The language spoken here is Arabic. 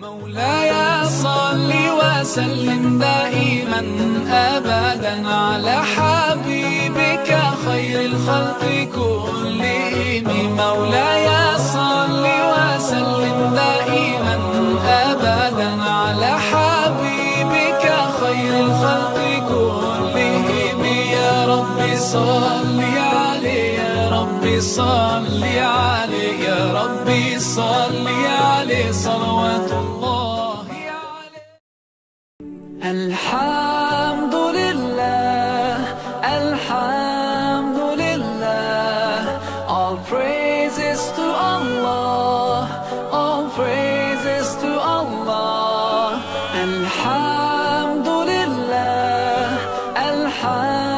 مولاي صل وسلم دائما ابدا على حبيبك خير الخلق كلهم. مولاي صل وسلم دائما ابدا على حبيبك خير الخلق كلهم. يا رب صل عليه يا رب صل عليه يا رب صل عليه صلوات الله عليه. الحمد لله الحمد لله. All praises to Allah all praises to Allah. الحمد لله الحمد